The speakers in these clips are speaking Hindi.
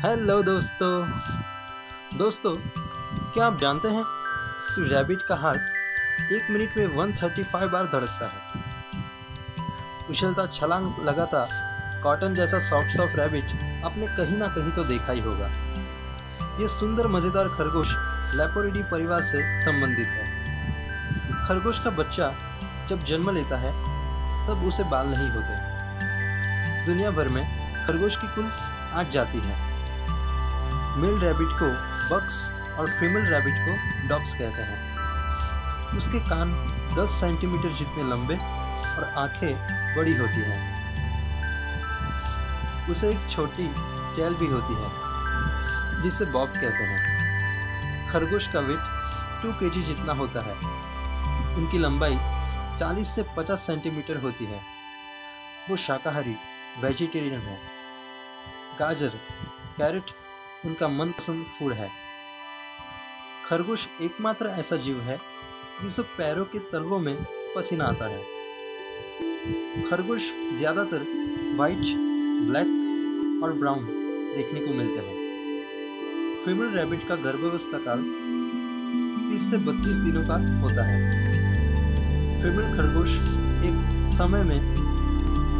हेलो दोस्तों। दोस्तों, क्या आप जानते हैं कि रैबिट का हार्ट एक मिनट में 135 बार धड़कता है? उछलता छलांग लगाता कॉटन जैसा सॉफ्ट सॉफ्ट रैबिट आपने कहीं ना कहीं तो देखा ही होगा। ये सुंदर मज़ेदार खरगोश लेपोरिडी परिवार से संबंधित है। खरगोश का बच्चा जब जन्म लेता है, तब उसे बाल नहीं होते। दुनिया भर में खरगोश की कुल आठ जाति है। मेल रैबिट को बक्स और फीमेल रैबिट को डॉग्स कहते हैं। उसके कान 10 सेंटीमीटर जितने लंबे और आँखें बड़ी होती हैं। उसे एक छोटी टेल भी होती है, जिसे बॉब कहते हैं। खरगोश का वेट 2 केजी जितना होता है। उनकी लंबाई 40 से 50 सेंटीमीटर होती है। वो शाकाहारी वेजिटेरियन है। गाजर कैरेट उनका मनपसंद फ़ूड है। खरगोश एकमात्र ऐसा जीव है, जिसे पैरों के तलवों में पसीना आता है। खरगोश ज़्यादातर वाइट ब्लैक और ब्राउन देखने को मिलते हैं। फीमेल रैबिट का गर्भावस्था काल 30 से 32 दिनों का होता है। फीमेल खरगोश एक समय में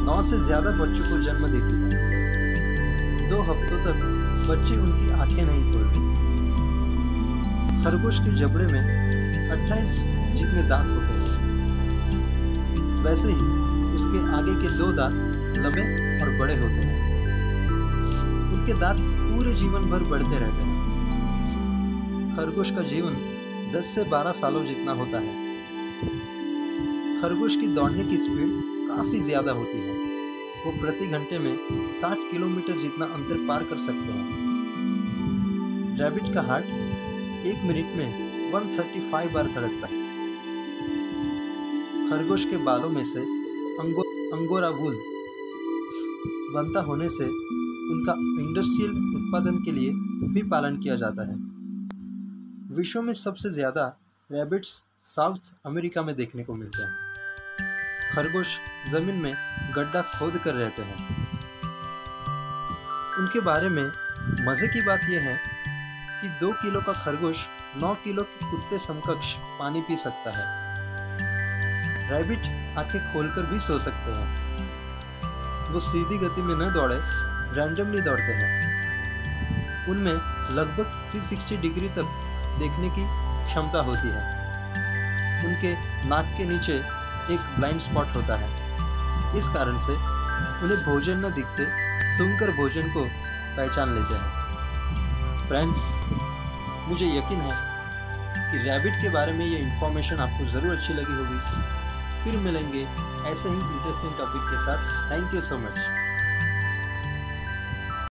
नौ से ज़्यादा बच्चों को जन्म देती है। दो हफ्तों तक बच्चे उनकी आँखें नहीं खोलते। खरगोश के जबड़े में 28 जितने दांत होते हैं। वैसे ही उसके आगे के दो दांत लंबे और बड़े होते हैं। उनके दांत पूरे जीवन भर बढ़ते रहते हैं। खरगोश का जीवन 10 से 12 सालों जितना होता है। खरगोश की दौड़ने की स्पीड काफ़ी ज़्यादा होती है। वो प्रति घंटे में 60 किलोमीटर जितना अंतर पार कर सकते हैं। रैबिट का हार्ट एक मिनट में 135 बार धड़कता है। खरगोश के बालों में से अंगो, अंगोरा वूल बनता होने से उनका इंडस्ट्रियल उत्पादन के लिए भी पालन किया जाता है। विश्व में सबसे ज़्यादा रैबिट्स साउथ अमेरिका में देखने को मिलते हैं। खरगोश ज़मीन में गड्ढा खोद कर रहते हैं। उनके बारे में मज़े की बात यह है कि दो किलो का खरगोश नौ किलो के कुत्ते समकक्ष पानी पी सकता है। रैबिट आँखें खोलकर भी सो सकते हैं। वो सीधी गति में न दौड़े रैंडमली दौड़ते हैं। उनमें लगभग 360 डिग्री तक देखने की क्षमता होती है। उनके नाक के नीचे एक ब्लाइंड स्पॉट होता है। इस कारण से उन्हें भोजन न दिखते सुनकर भोजन को पहचान लेते हैं। फ्रेंड्स मुझे यकीन है कि रैबिट के बारे में ये इन्फॉर्मेशन आपको ज़रूर अच्छी लगी होगी। फिर मिलेंगे ऐसे ही इंटरेस्टिंग टॉपिक के साथ। Thank you so much